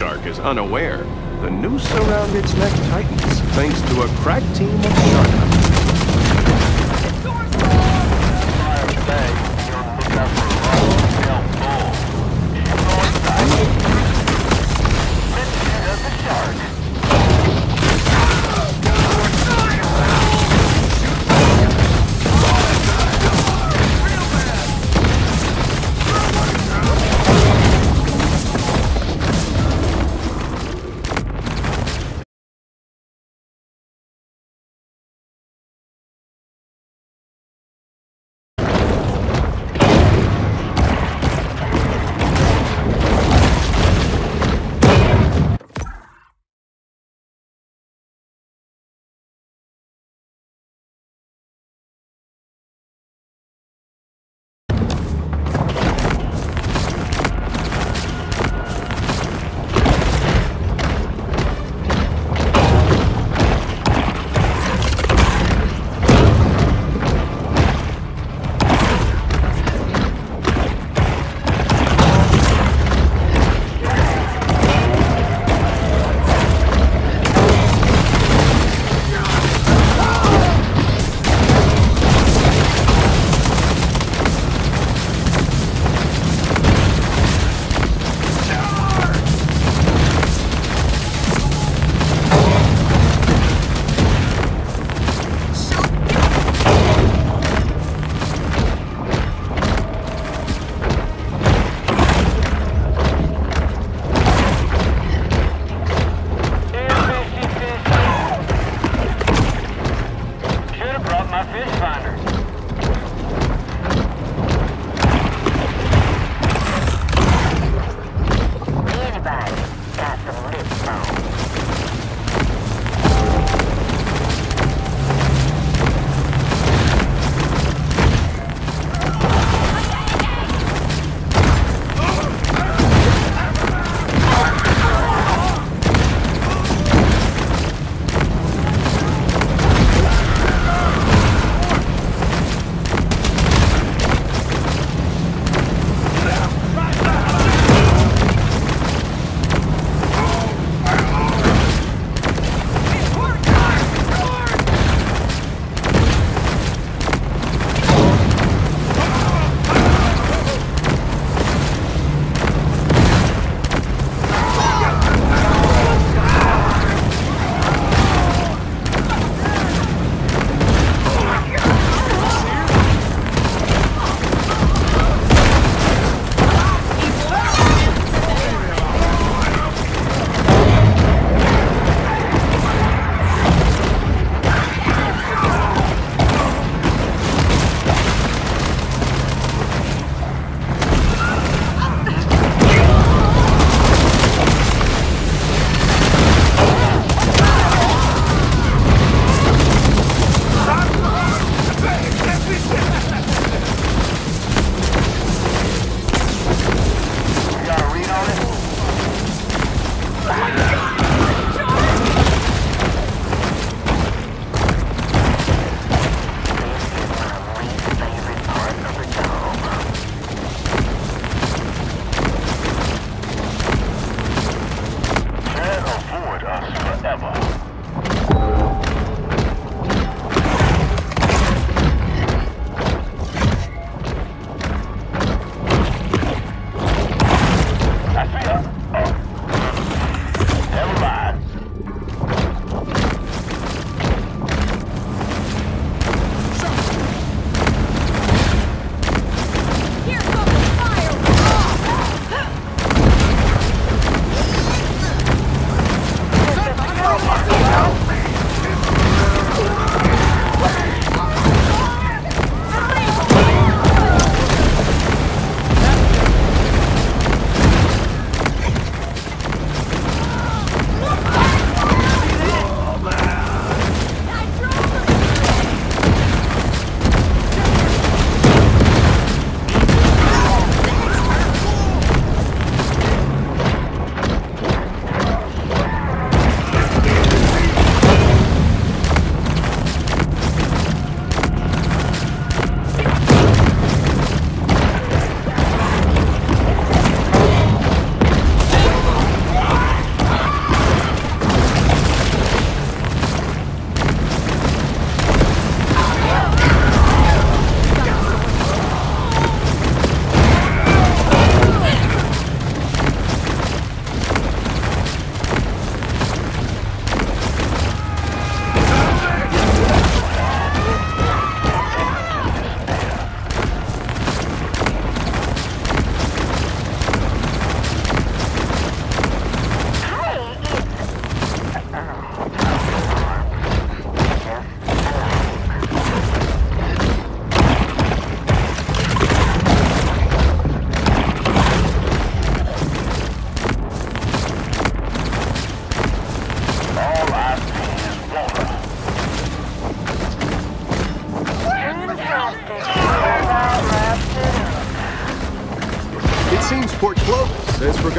shark is unaware, the noose around its neck tightens thanks to a crack team of shark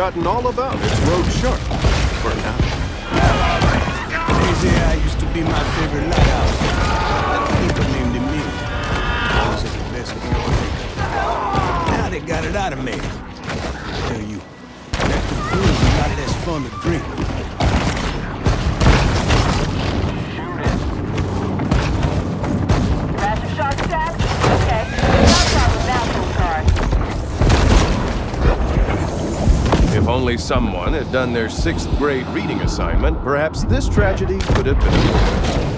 forgotten all about its someone had done their sixth grade reading assignment, perhaps this tragedy could have been avoided.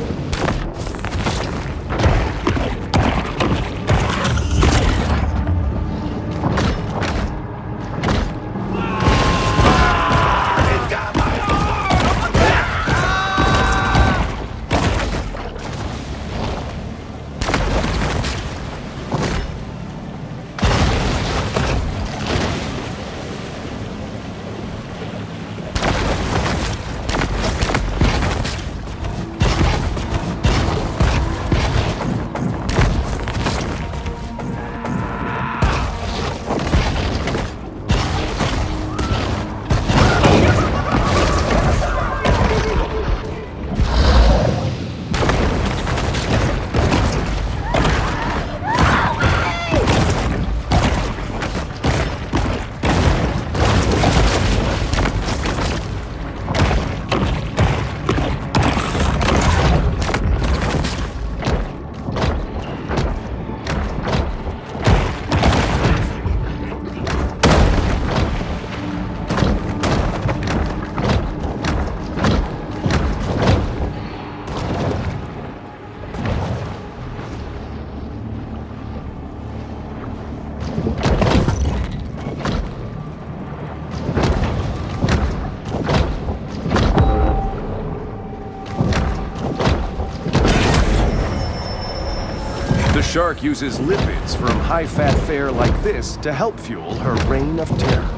Shark uses lipids from high-fat fare like this to help fuel her reign of terror.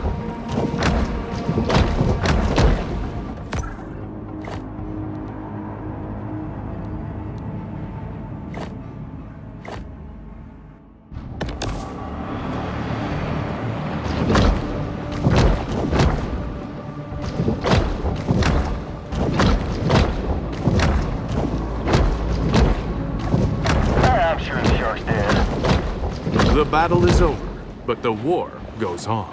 Battle is over, but the war goes on.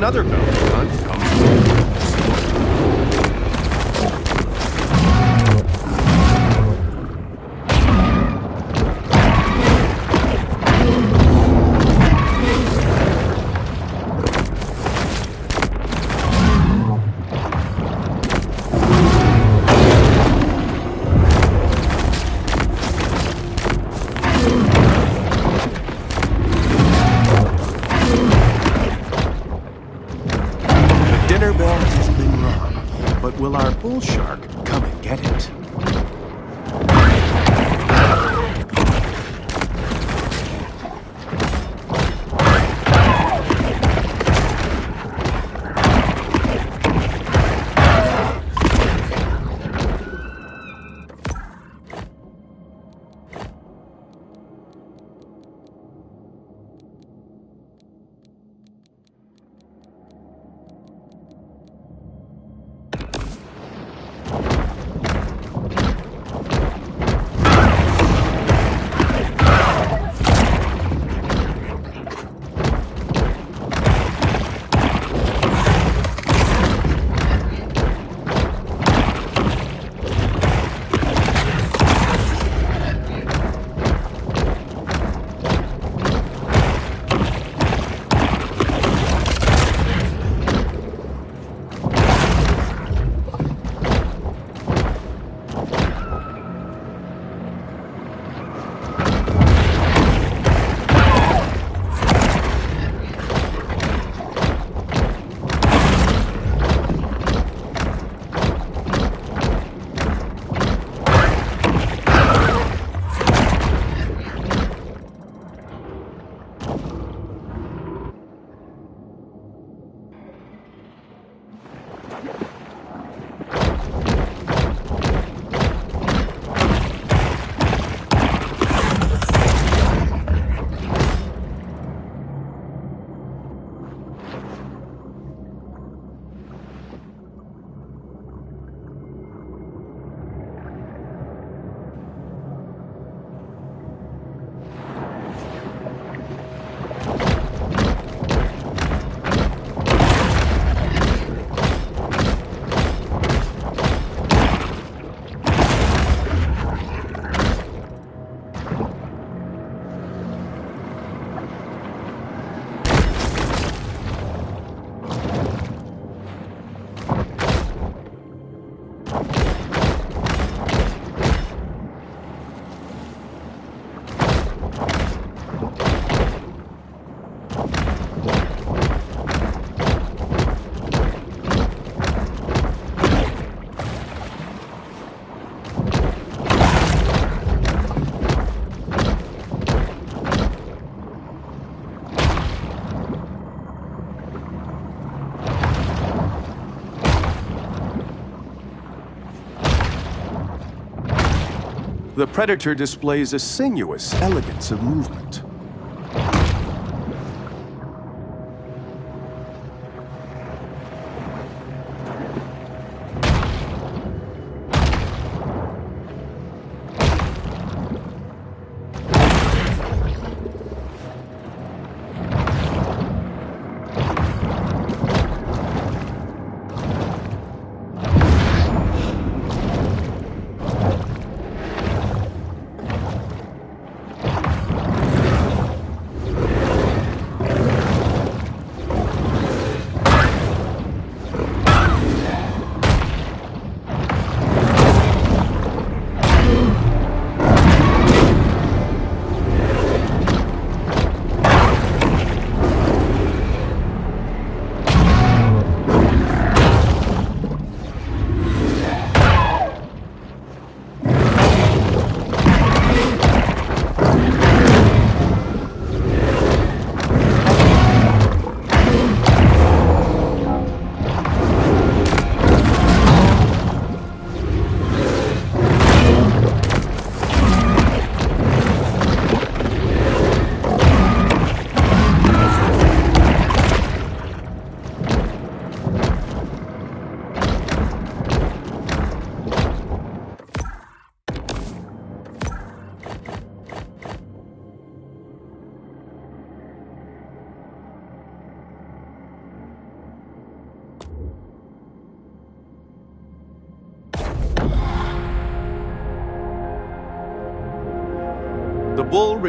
Another The Predator displays a sinuous elegance of movement.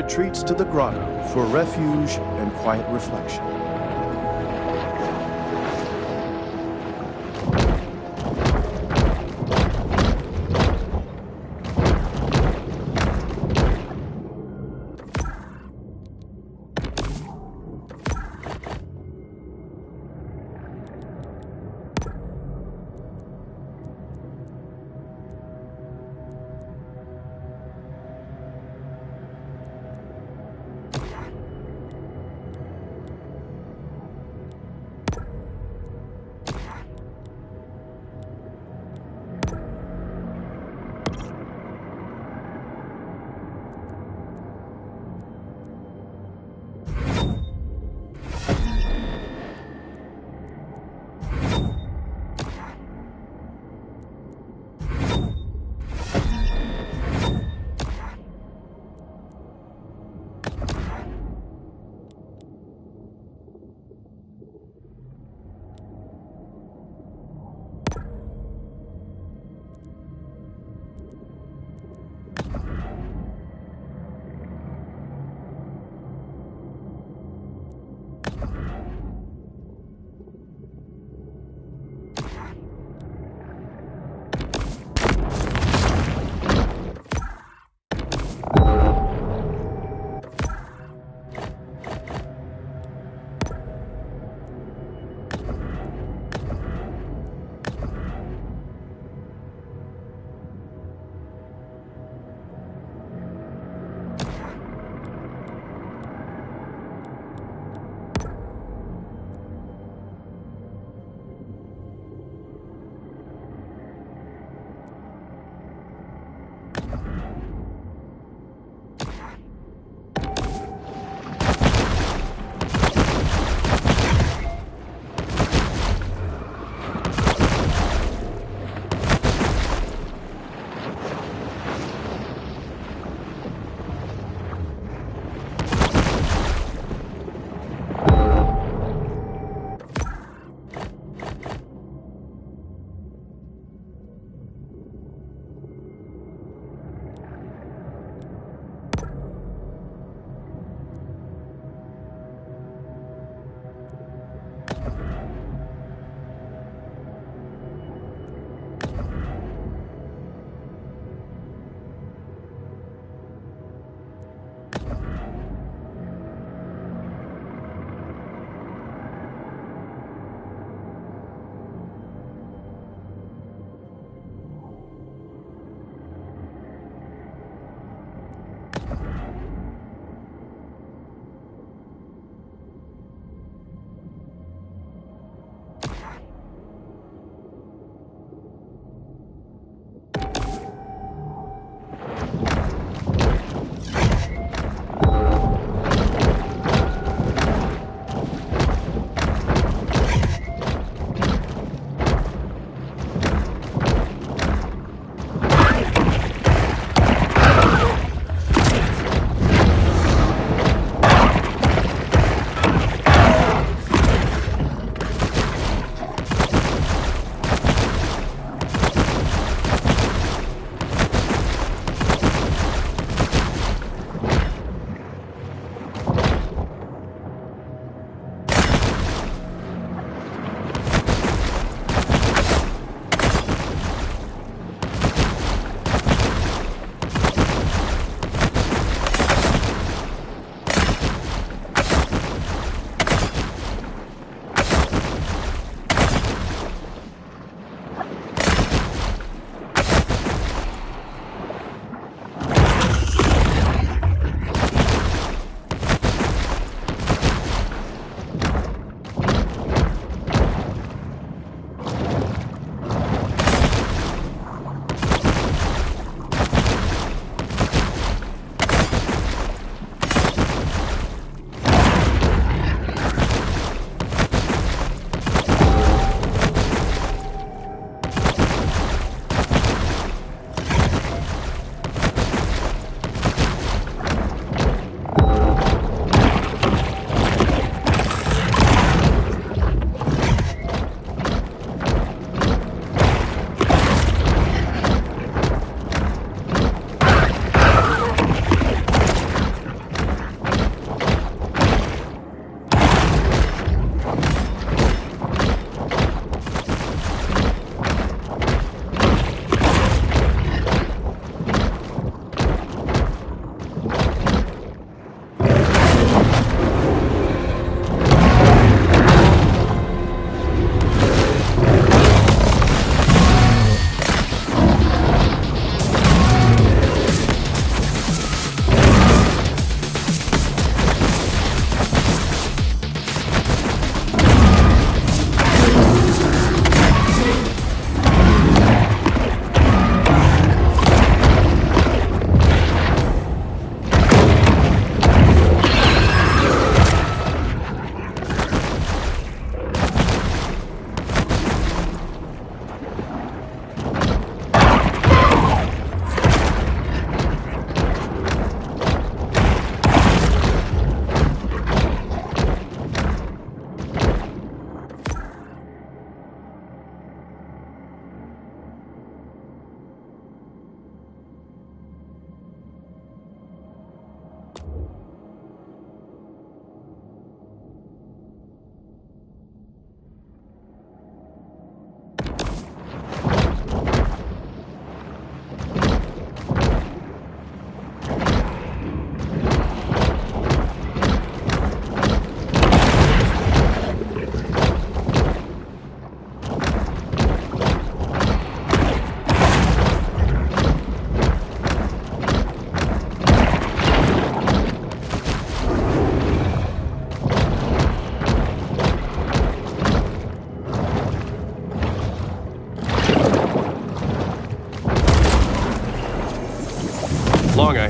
Retreats to the grotto for refuge and quiet reflection.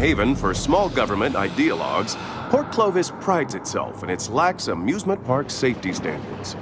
Haven for small government ideologues, Port Clovis prides itself in its lax amusement park safety standards.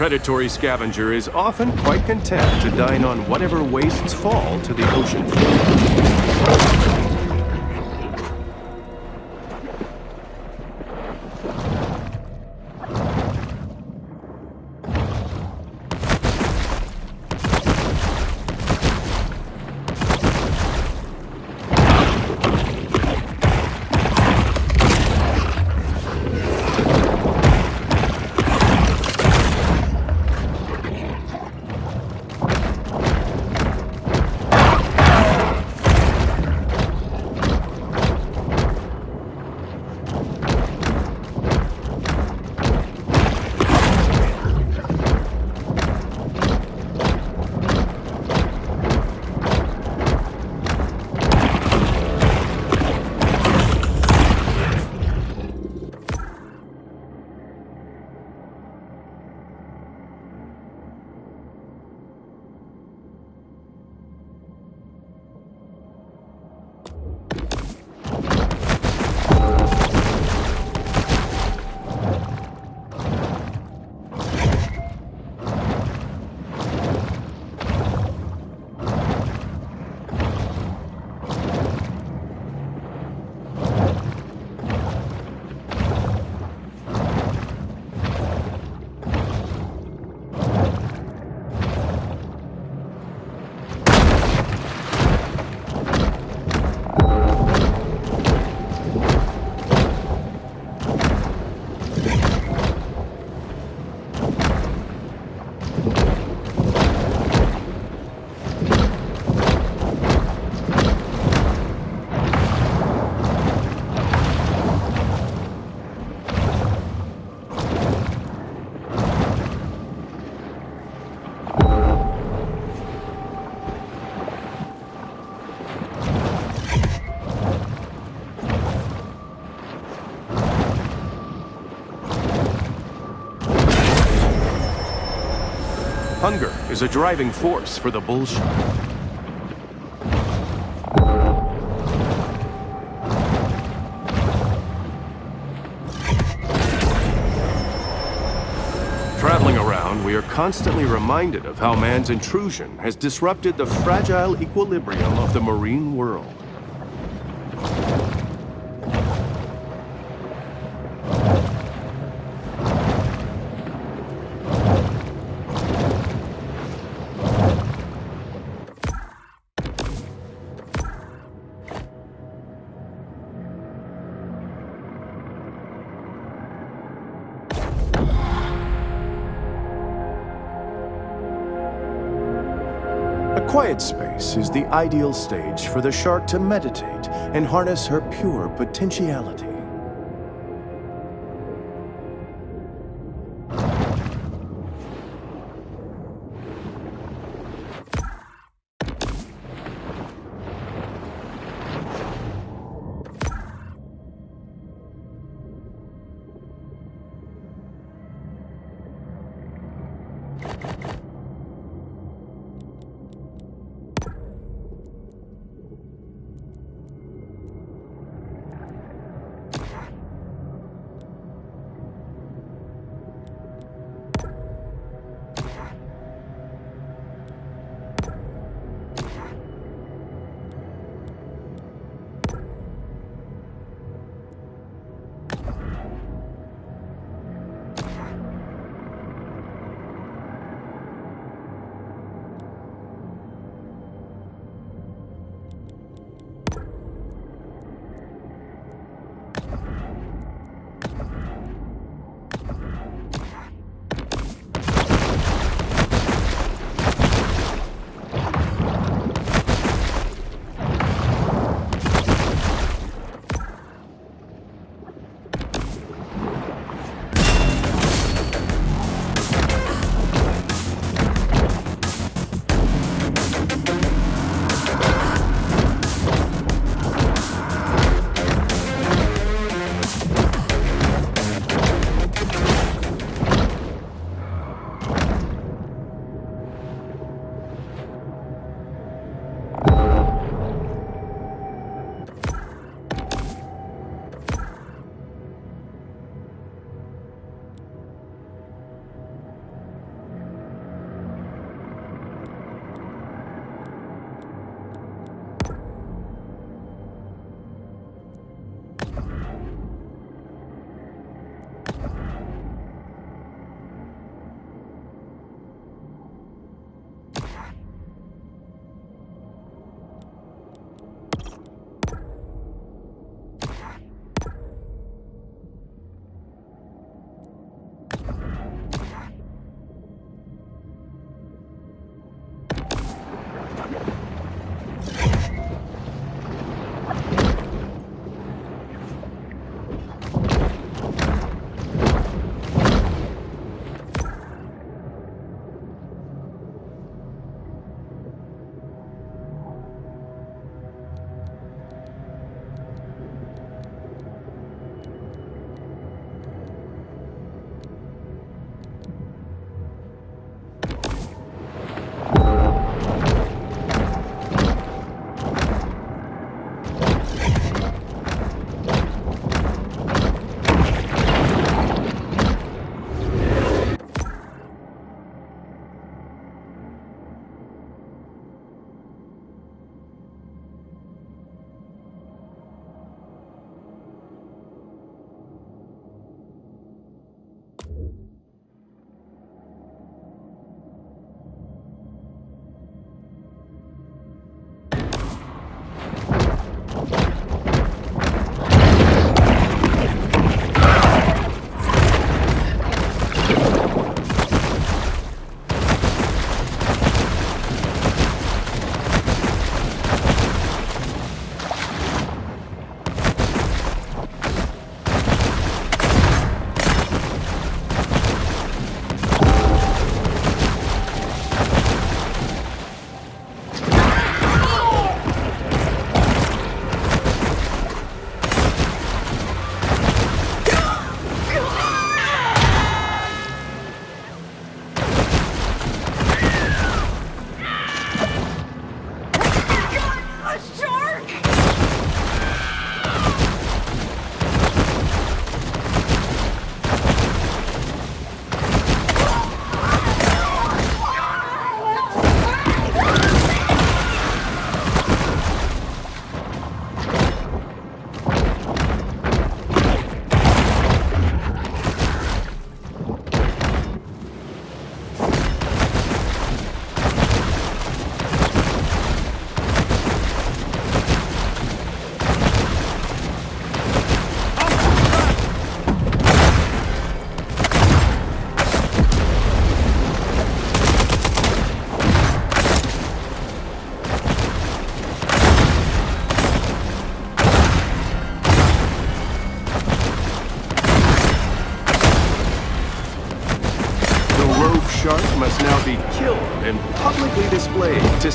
Predatory scavenger is often quite content to dine on whatever wastes fall to the ocean floor. Is a driving force for the bull shark. Traveling around, we are constantly reminded of how man's intrusion has disrupted the fragile equilibrium of the marine world. is the ideal stage for the shark to meditate and harness her pure potentiality. you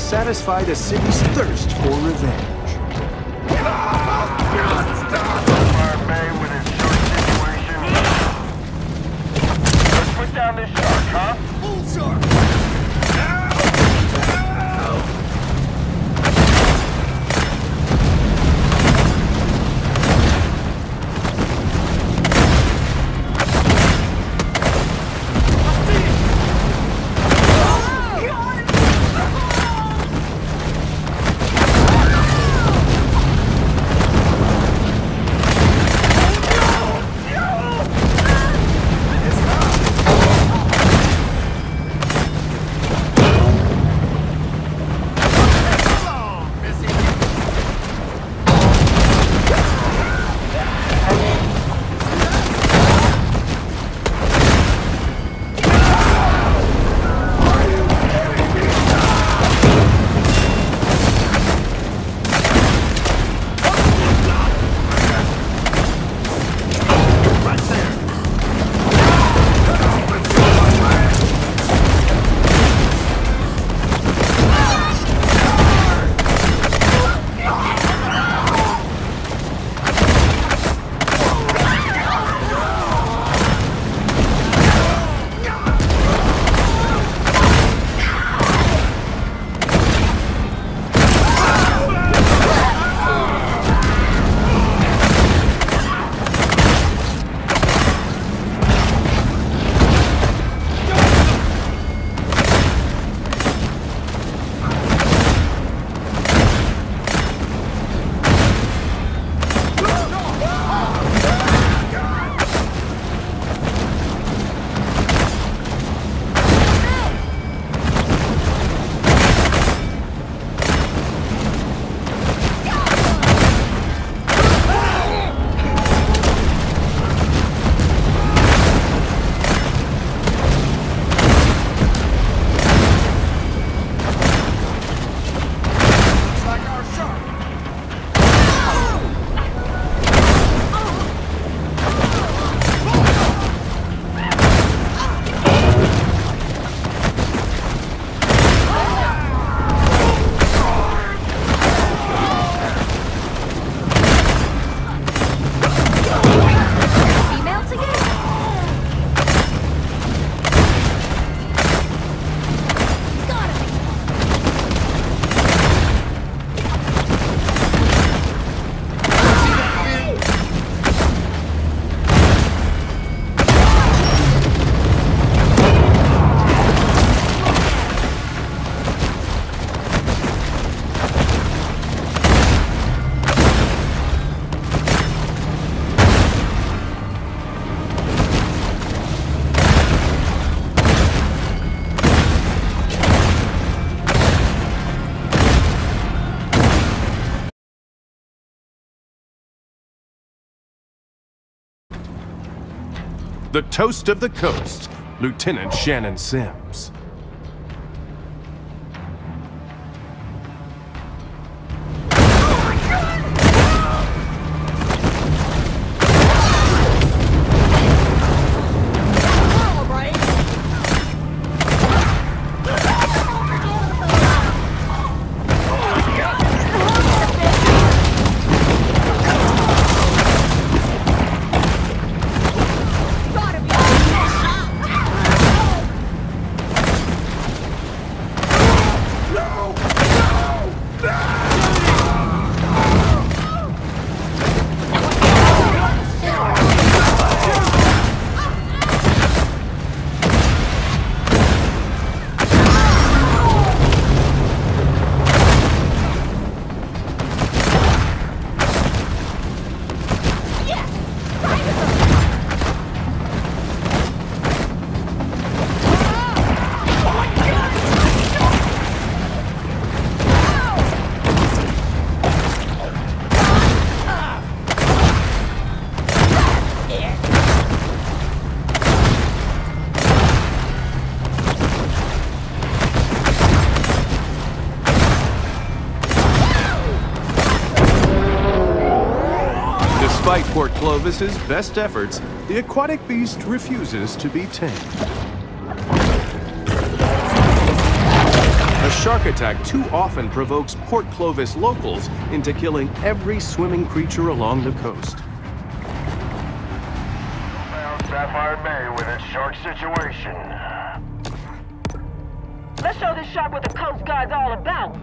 satisfy the city's thirst for revenge. the toast of the coast, Lieutenant Shannon Sims. Clovis's best efforts, the aquatic beast refuses to be tamed. A shark attack too often provokes Port Clovis locals into killing every swimming creature along the coast. Sapphire Bay with its shark situation. Let's show this shark what the Coast Guard's all about.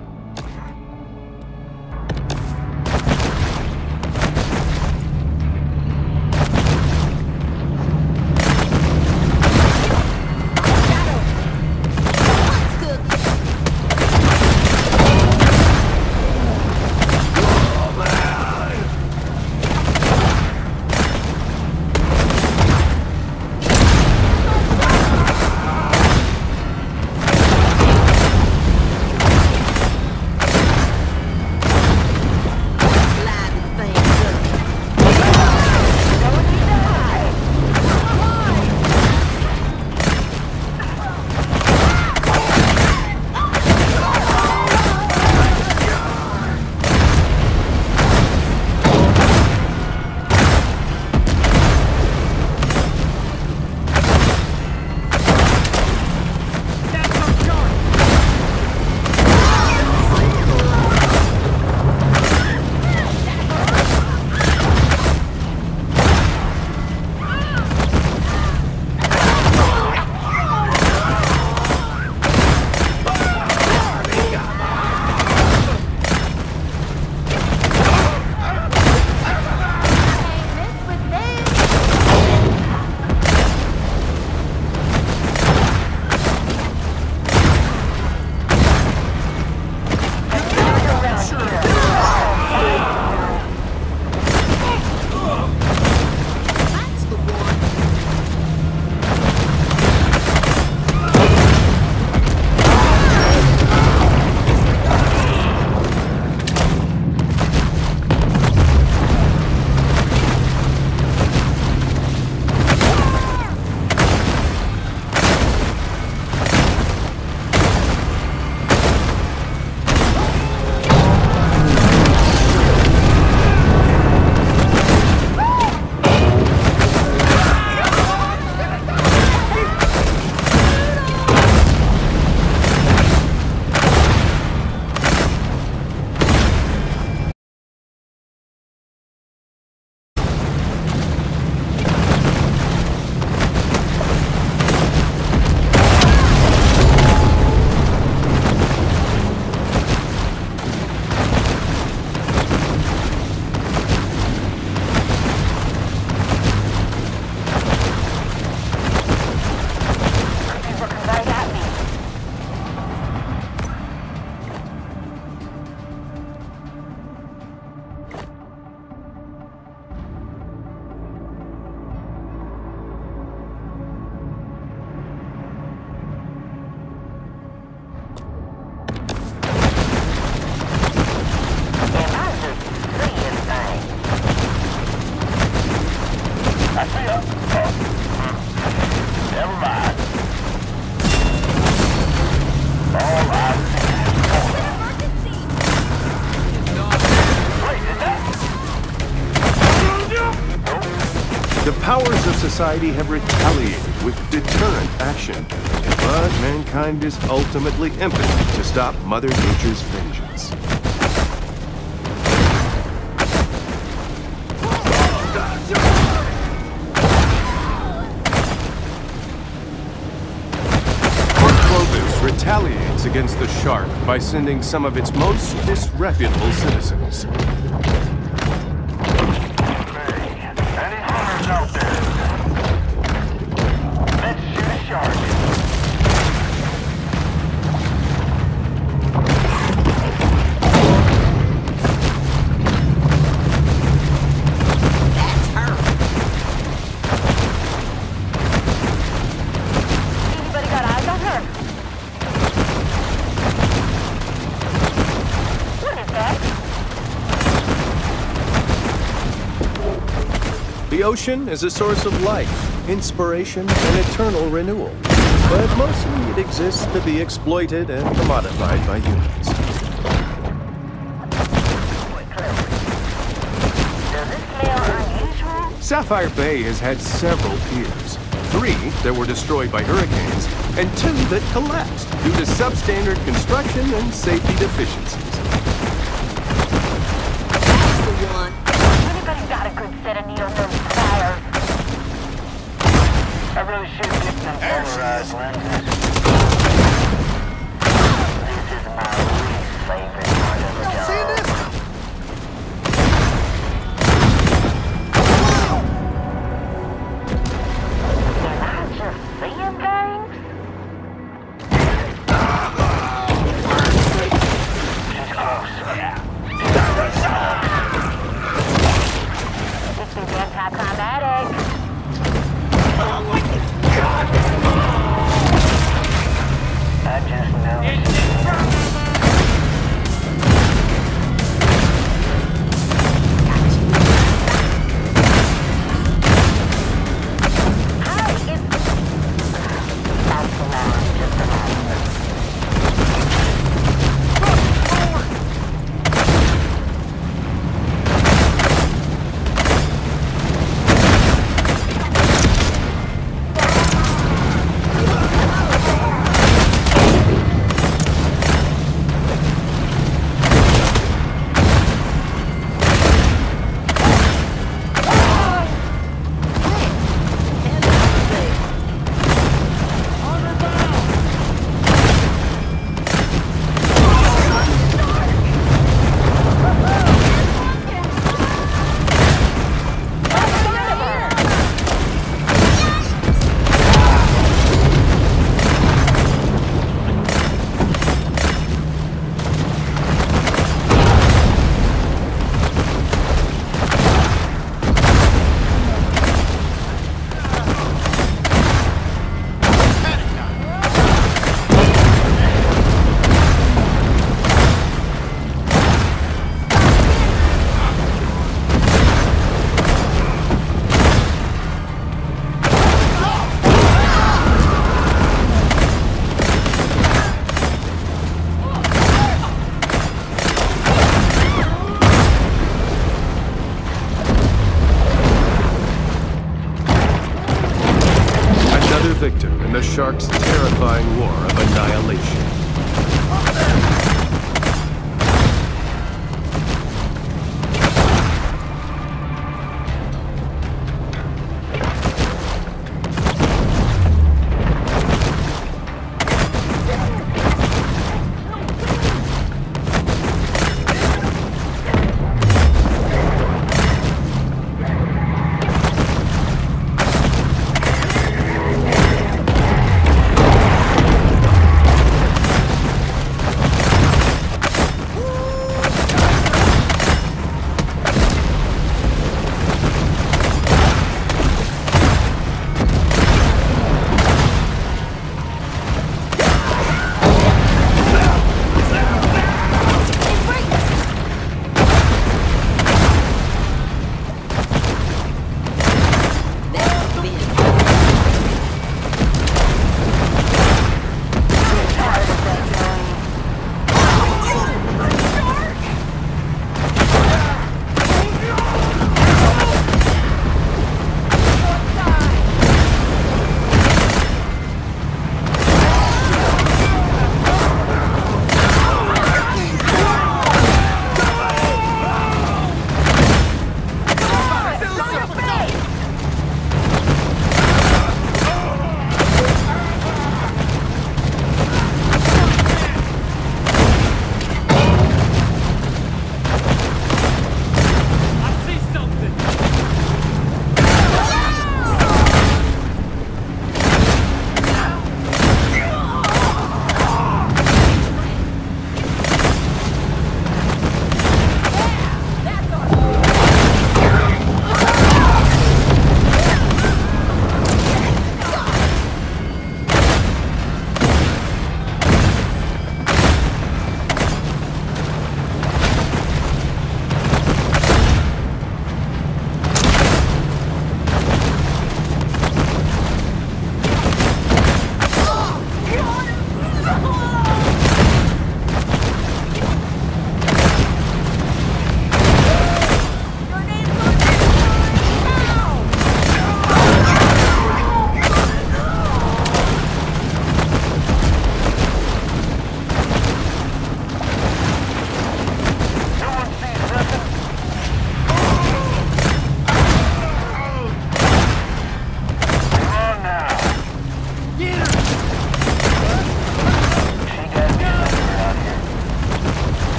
Society have retaliated with deterrent action, but mankind is ultimately impotent to stop Mother Nature's vengeance. Retaliates against the shark by sending some of its most disreputable citizens. The ocean is a source of life, inspiration, and eternal renewal. But mostly it exists to be exploited and commodified by humans. Sapphire Bay has had several piers. three that were destroyed by hurricanes, and two that collapsed due to substandard construction and safety deficiencies.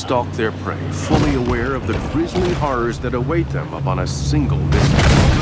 Stalk their prey, fully aware of the grisly horrors that await them upon a single misstep.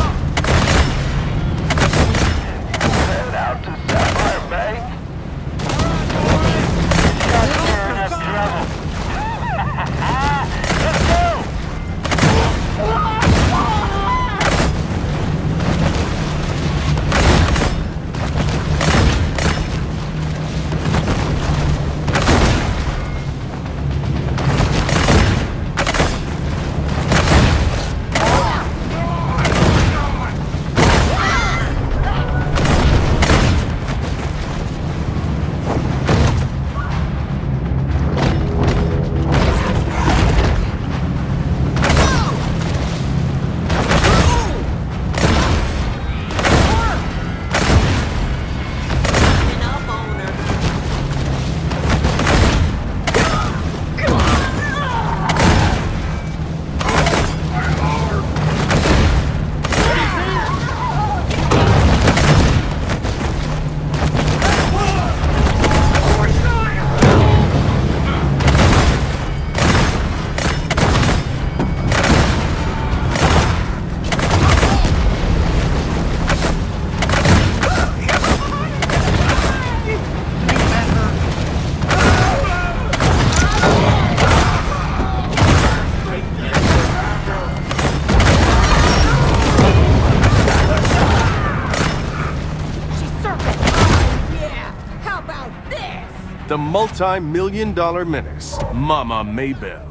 Multi-million dollar menace, Mama Maybell.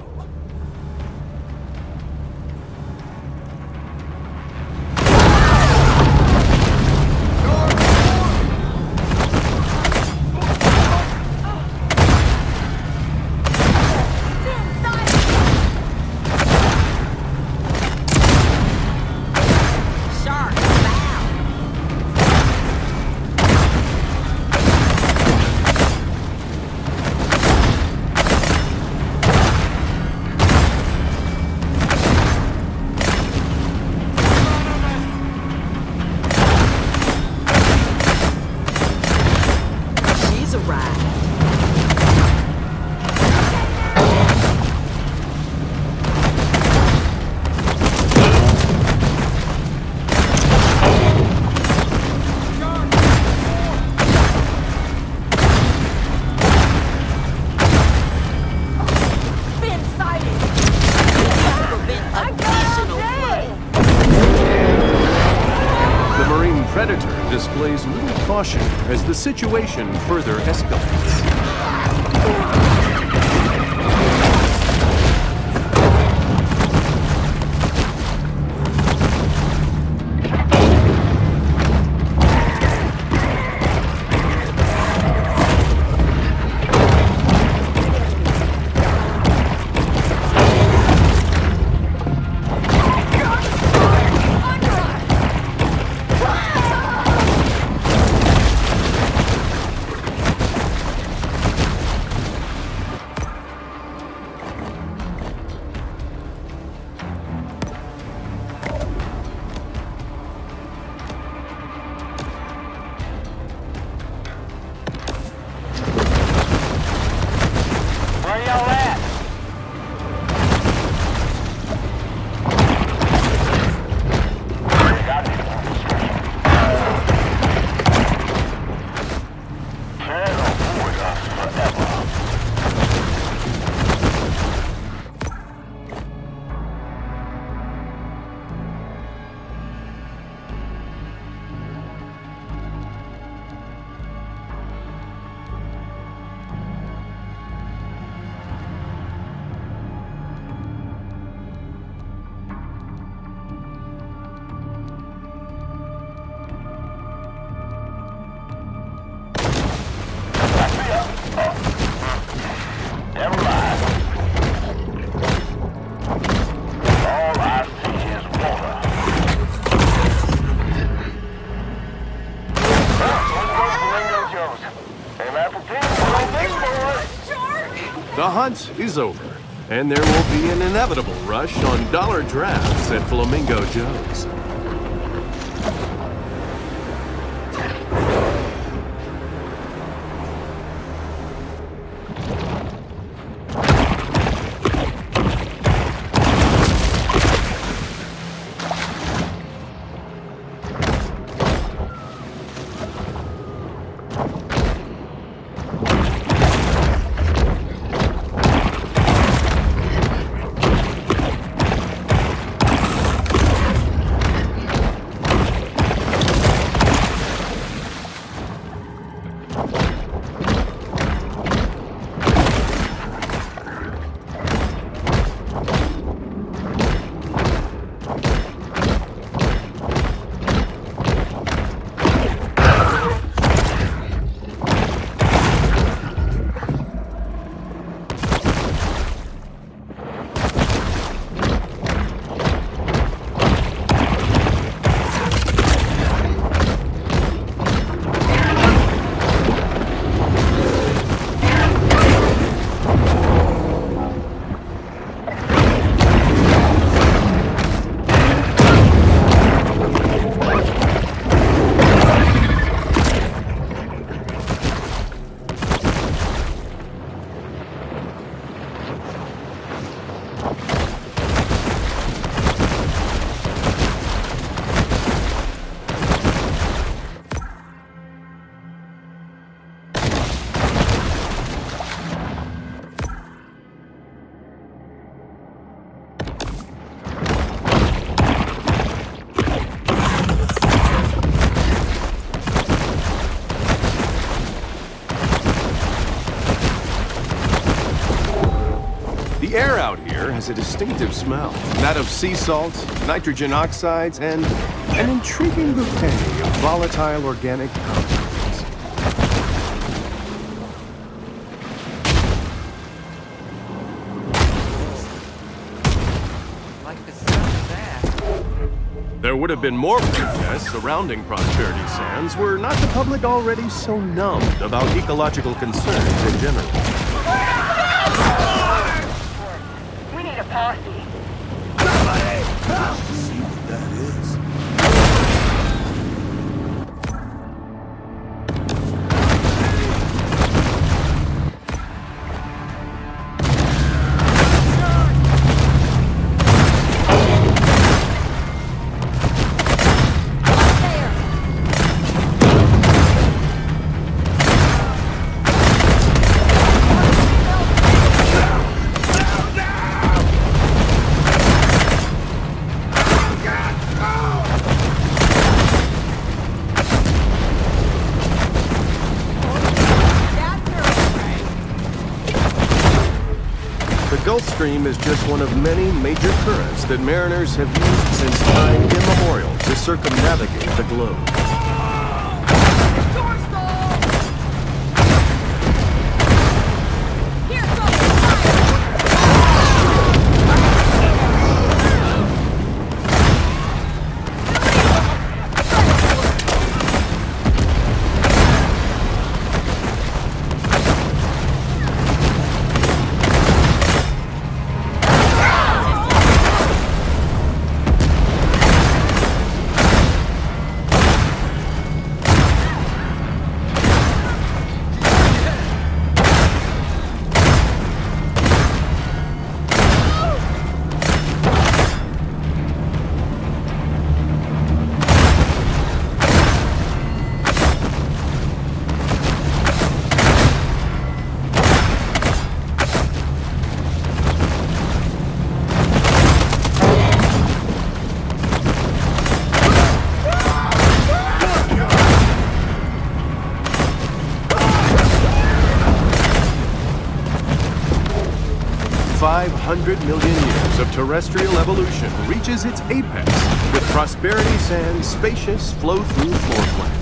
Situation further hunt is over, and there will be an inevitable rush on dollar drafts at Flamingo Joe's. Has a distinctive smell. That of sea salt, nitrogen oxides, and an intriguing bouquet of volatile organic compounds. Like the sound of that. There would have been more protests surrounding Prosperity Sands were not the public already so numbed about ecological concerns in general. We need a posse. Is just one of many major currents that mariners have used since time immemorial to circumnavigate the globe. 100 million years of terrestrial evolution reaches its apex with Prosperity Sand's spacious flow-through floorplan.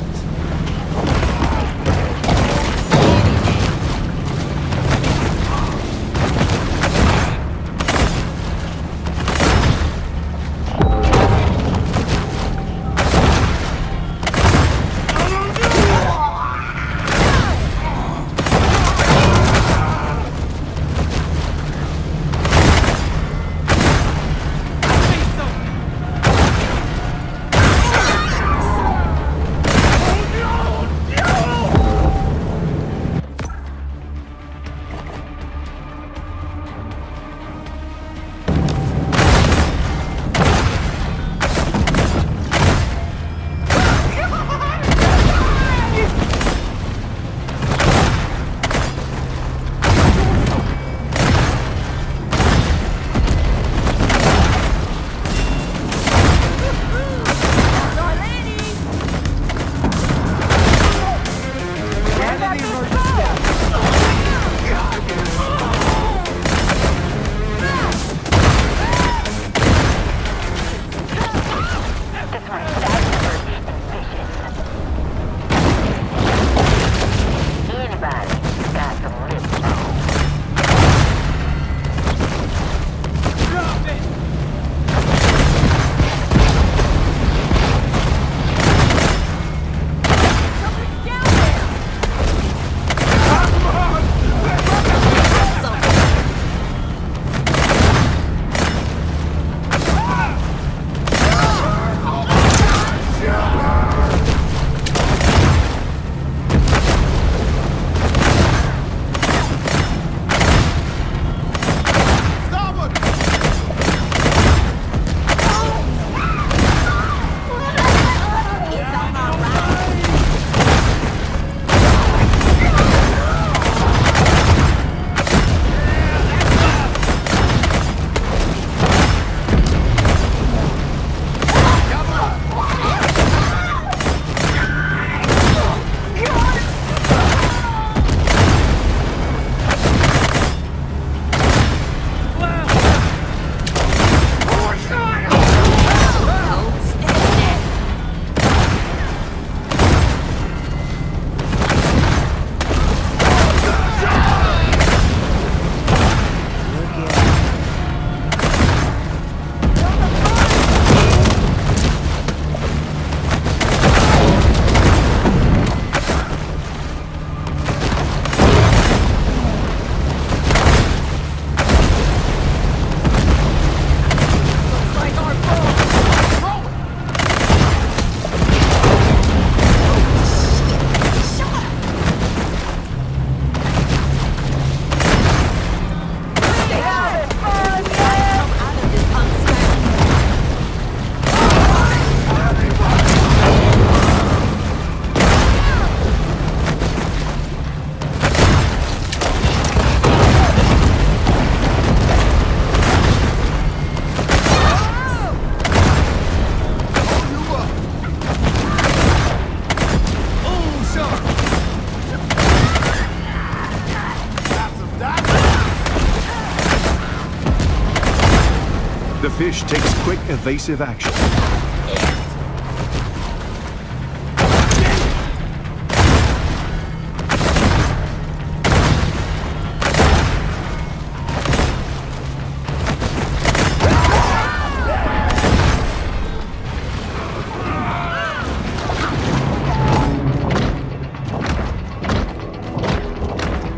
Fish takes quick, evasive action.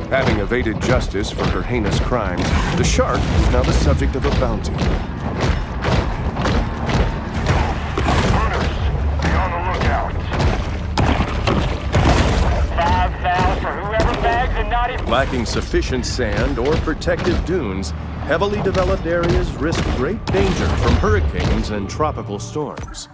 Having evaded justice for her heinous crimes, the shark is now the subject of a bounty. Lacking sufficient sand or protective dunes, heavily developed areas risk great danger from hurricanes and tropical storms.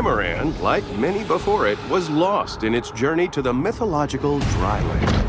Me. Like many before it, was lost in its journey to the mythological dryland.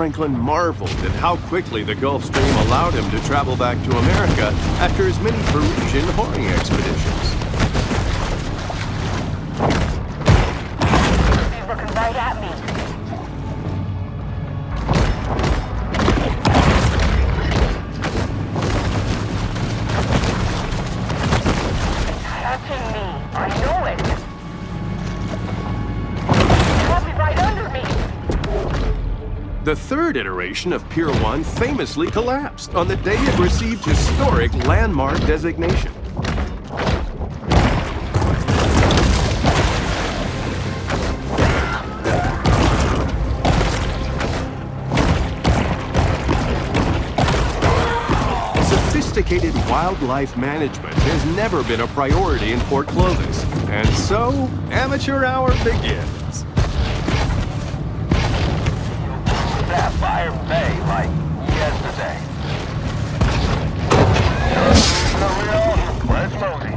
Franklin marveled at how quickly the Gulf Stream allowed him to travel back to America after his many Parisian whoring expeditions. Iteration of Pier 1 famously collapsed on the day it received historic landmark designation. Sophisticated wildlife management has never been a priority in Port Clovis, and so amateur hour begins. Sapphire Bay like yesterday. Mosey.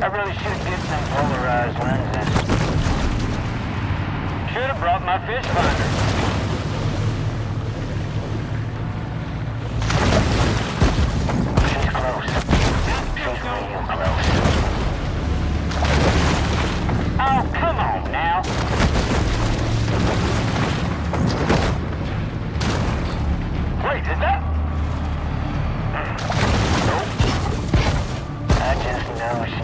I really should get some polarized lenses. Should have brought my fish finder. Wait, is that? Hmm. Nope. I just know she's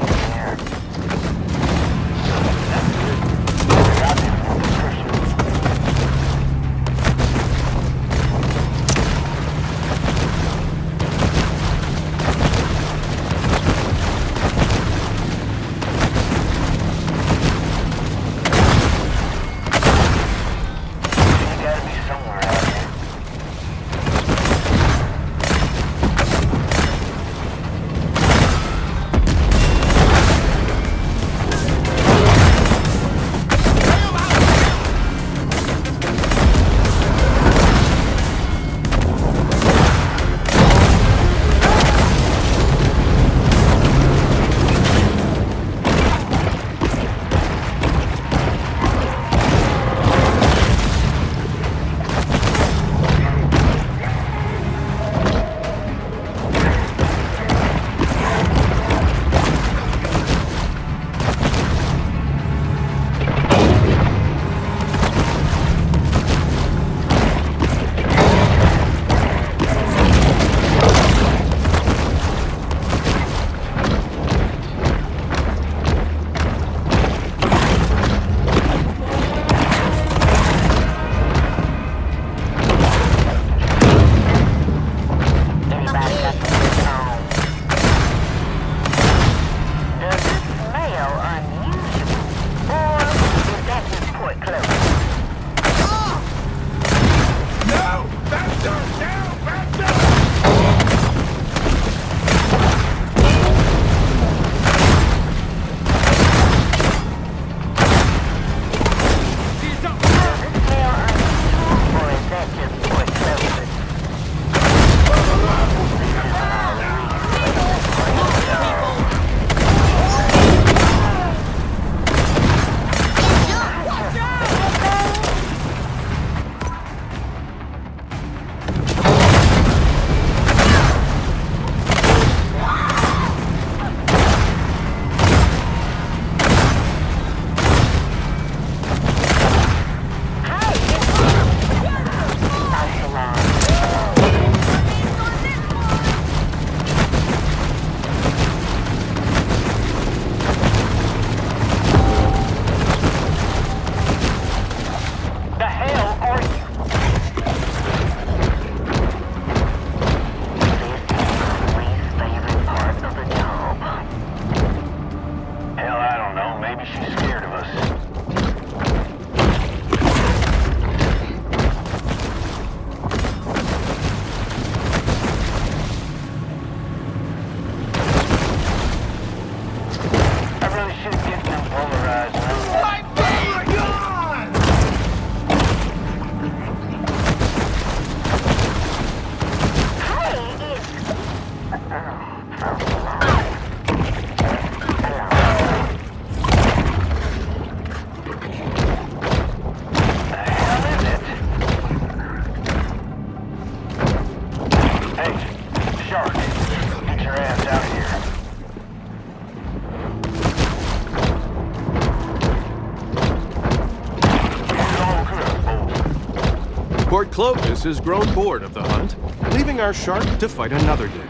has grown bored of the hunt, leaving our shark to fight another day.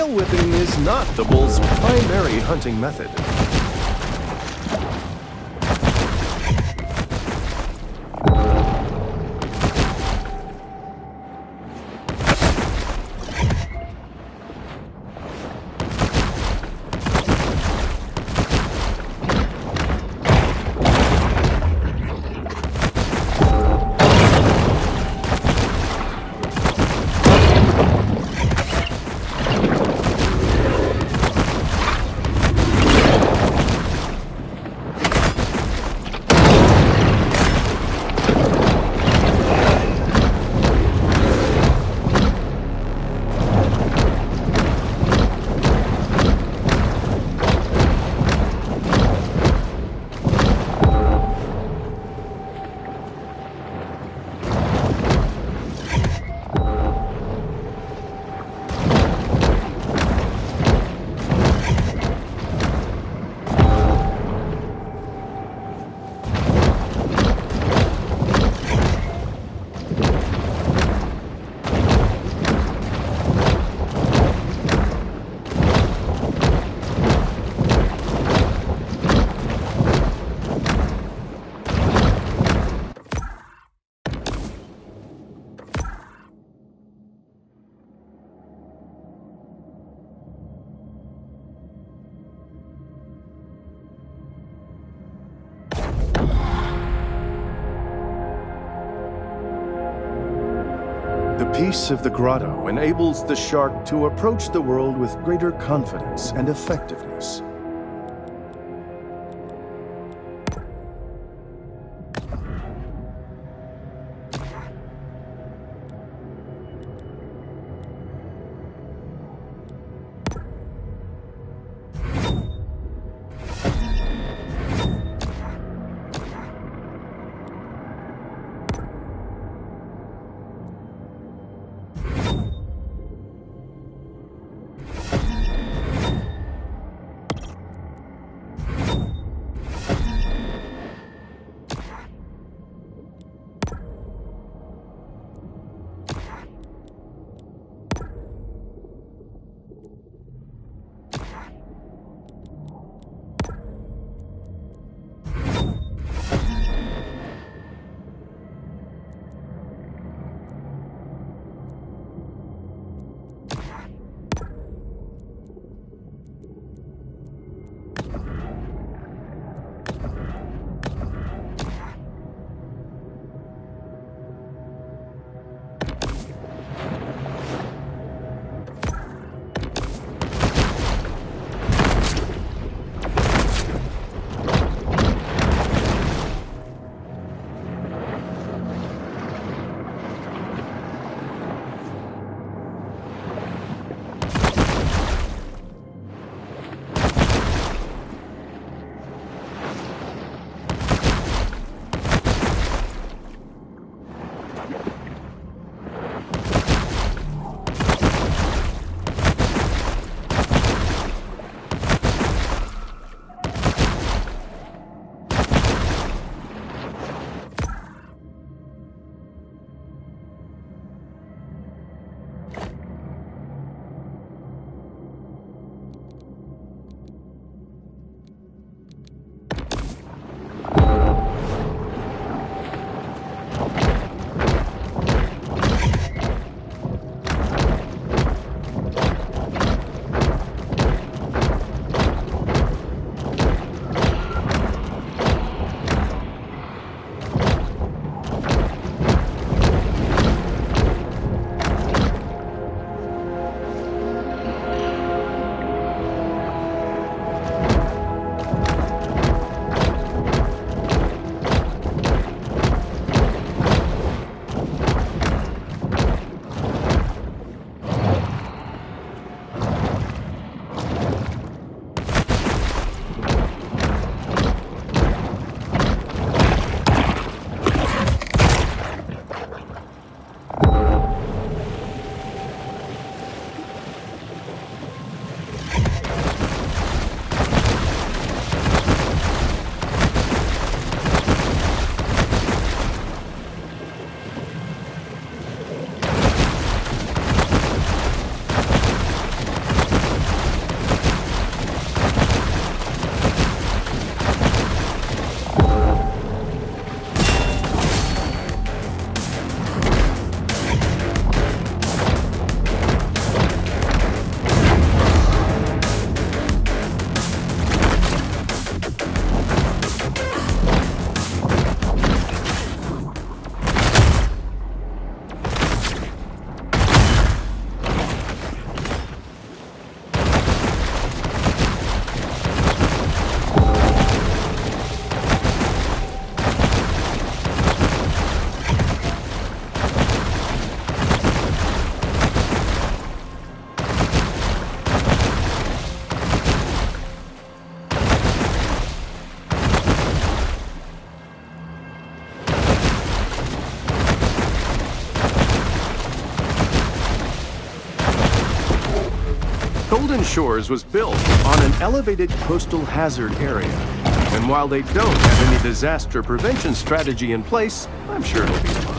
Tail whipping is not the bull's primary hunting method. Peace of the grotto enables the shark to approach the world with greater confidence and effectiveness. Golden Shores was built on an elevated coastal hazard area. And while they don't have any disaster prevention strategy in place, I'm sure it'll be fine.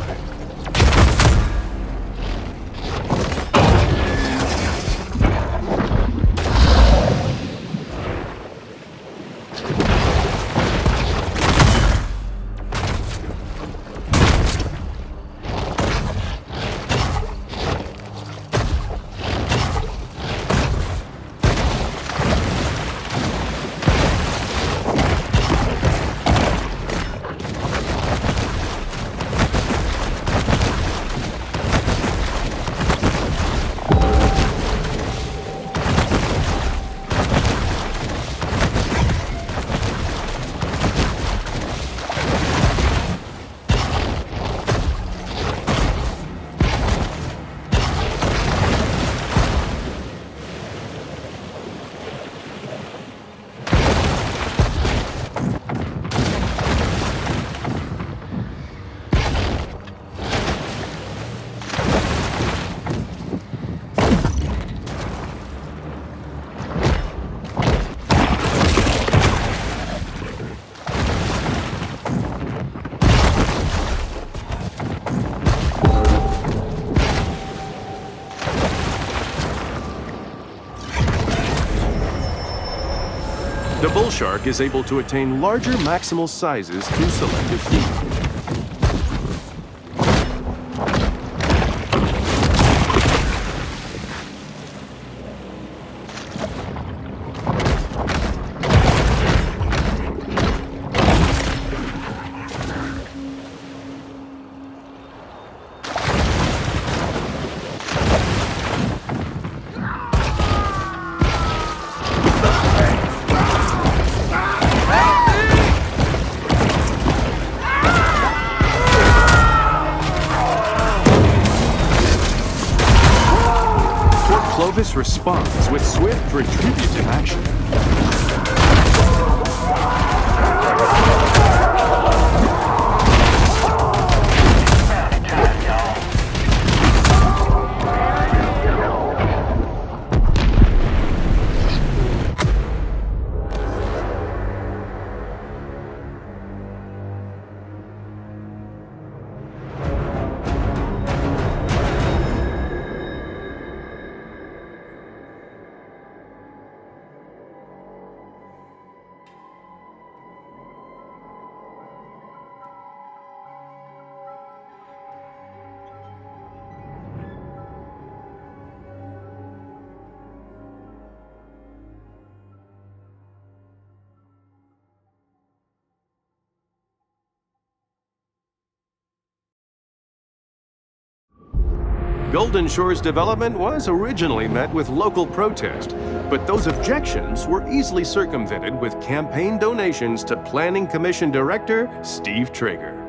Bull shark is able to attain larger maximal sizes through selective feeding. With Golden Shore's development was originally met with local protest, but those objections were easily circumvented with campaign donations to Planning Commission Director Steve Traeger.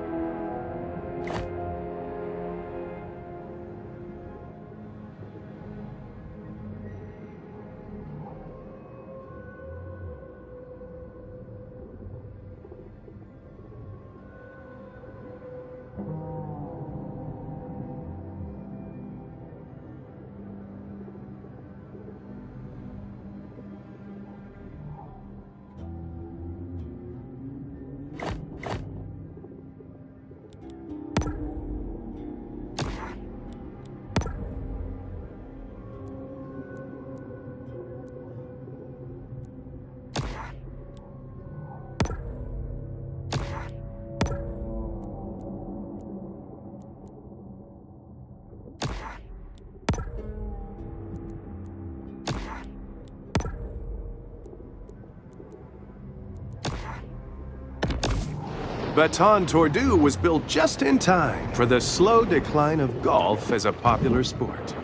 Baton Tordu was built just in time for the slow decline of golf as a popular sport.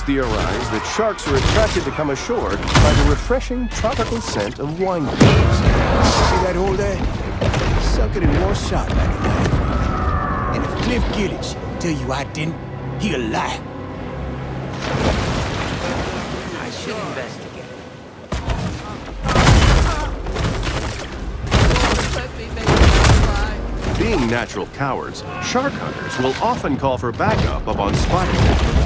Ichthyologists theorize that sharks are attracted to come ashore by the refreshing tropical scent of wine grapes. See that hole there? Sunk it in one shot back in 93. And if Cliff Gillage tell you I didn't, he'll lie. I should investigate. Let me make it right. Being natural cowards, shark hunters will often call for backup upon spotting them.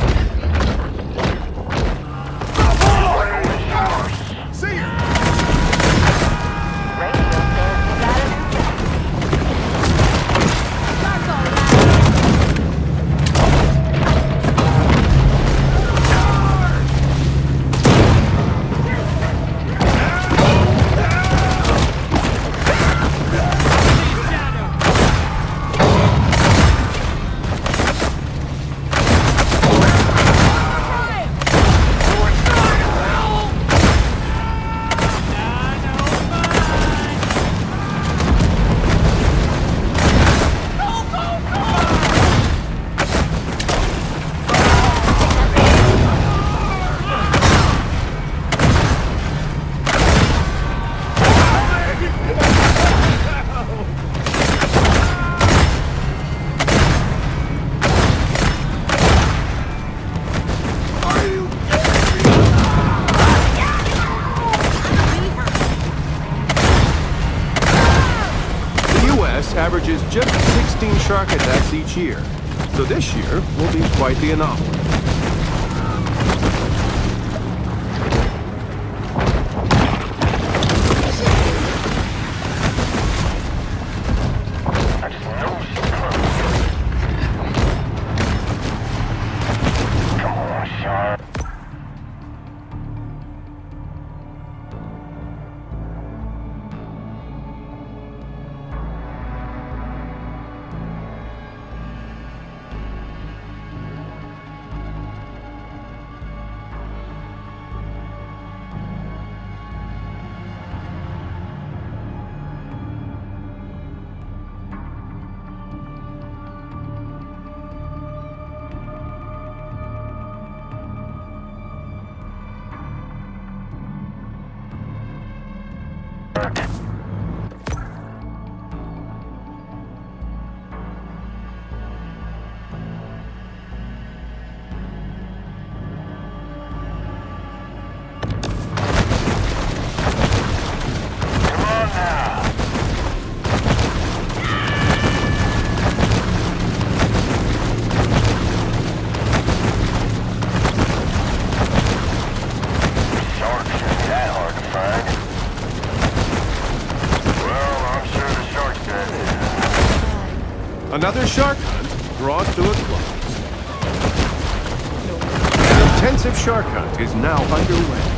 Another shark hunt draws to a close. An intensive shark hunt is now underway.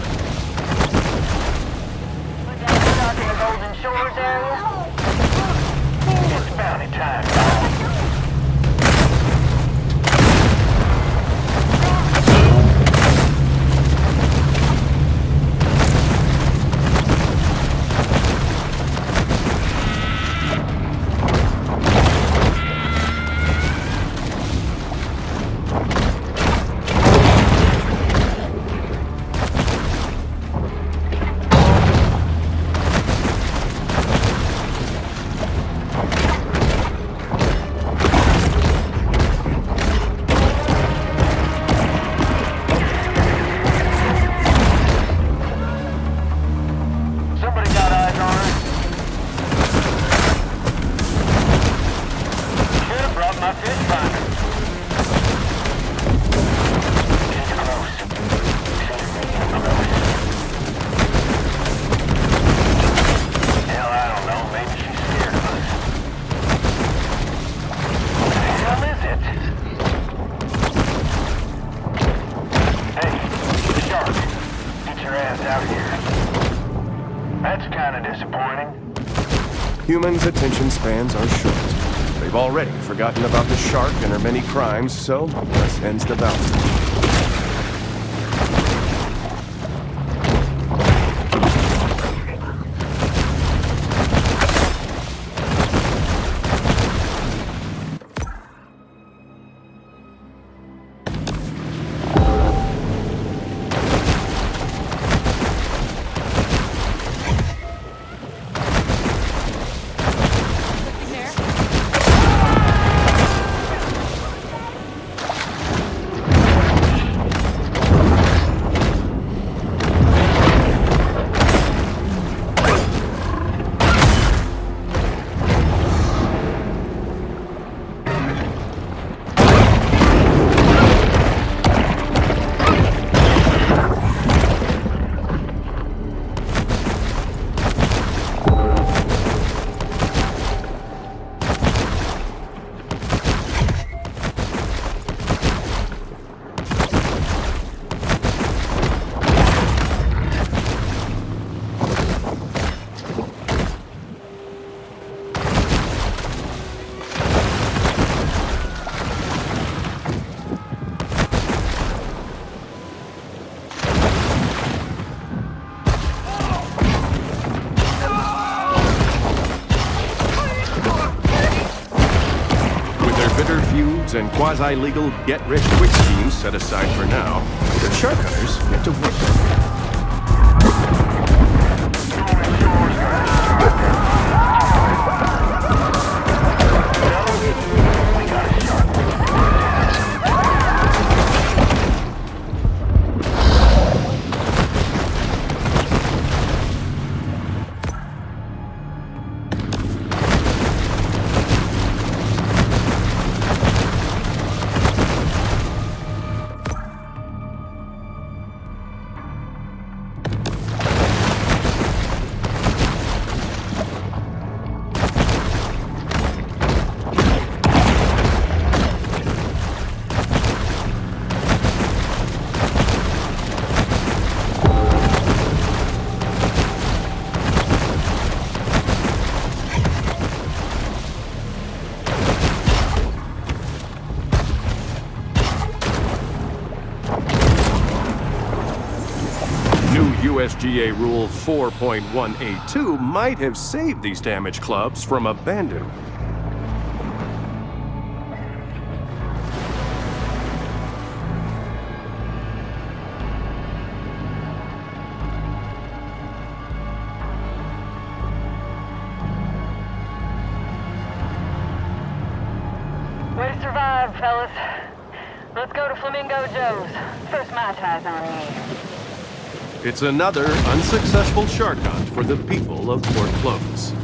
Humans' attention spans are short. They've already forgotten about the shark and her many crimes, so this ends the bounty. And quasi-legal get-rich-quick schemes set aside for now, the shark hunters get to work. USGA Rule 4.182 might have saved these damaged clubs from abandonment. It's another unsuccessful shark hunt for the people of Port Clovis.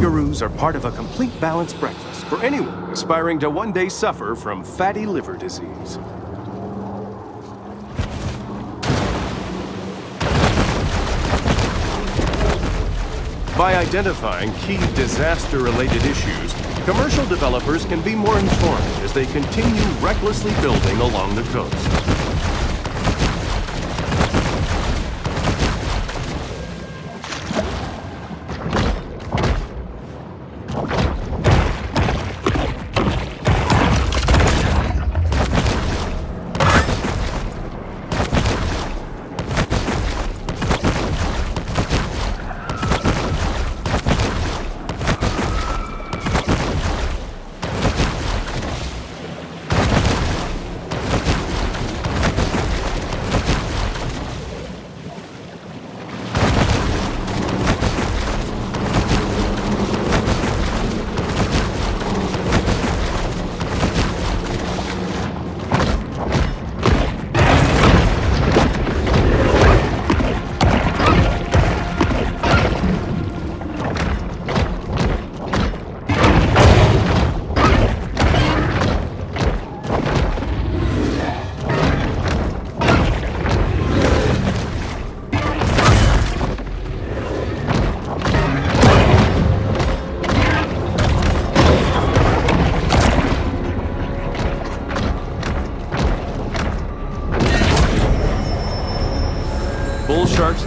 Tigeroos are part of a complete balanced breakfast for anyone aspiring to one day suffer from fatty liver disease. By identifying key disaster-related issues, commercial developers can be more informed as they continue recklessly building along the coast.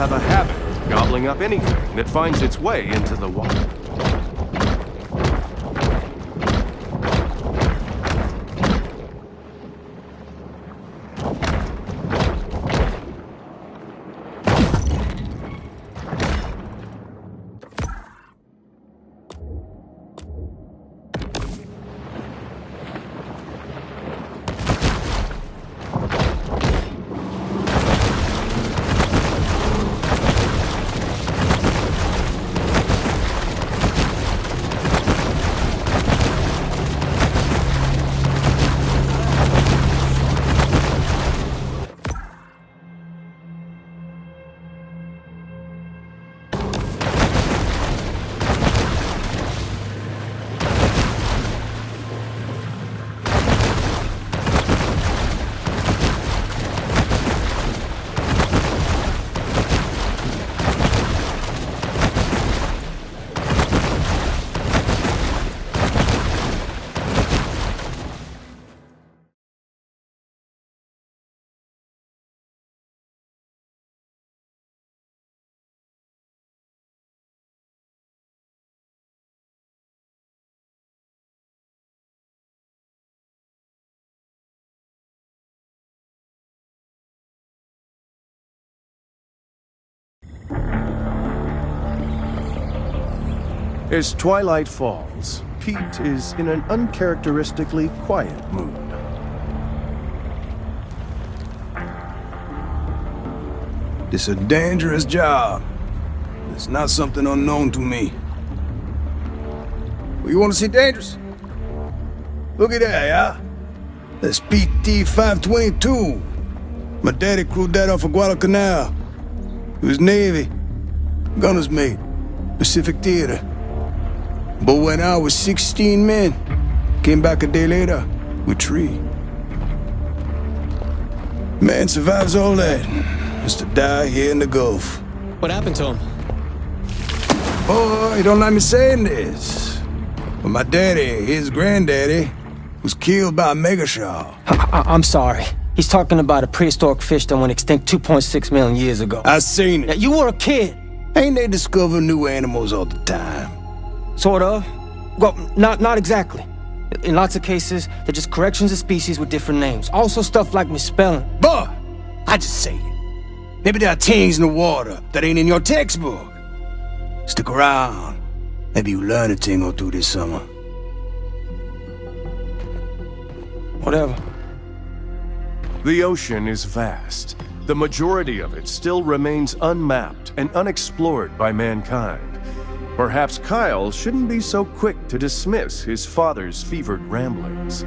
Have a habit of gobbling up anything that finds its way into the water. As twilight falls, Pete is in an uncharacteristically quiet mood. It's a dangerous job. It's not something unknown to me. You want to see dangerous? Look at that, yeah? That's PT-522. My daddy crewed that off of Guadalcanal. He was Navy. Gunner's mate. Pacific Theater. But when I was 16 men, came back a day later with three. Man survives all that, just to die here in the Gulf. What happened to him? Boy, you don't like me saying this. But my daddy, his granddaddy, was killed by a megashark. I am sorry. He's talking about a prehistoric fish that went extinct 2.6 million years ago. I seen it. Now, you were a kid. Ain't they discover new animals all the time? Sort of. Well, not, not exactly. In lots of cases, they're just corrections of species with different names. Also stuff like misspelling. But I just say it. Maybe there are things in the water that ain't in your textbook. Stick around. Maybe you learn a thing or two this summer. Whatever. The ocean is vast. The majority of it still remains unmapped and unexplored by mankind. Perhaps Kyle shouldn't be so quick to dismiss his father's fevered ramblings.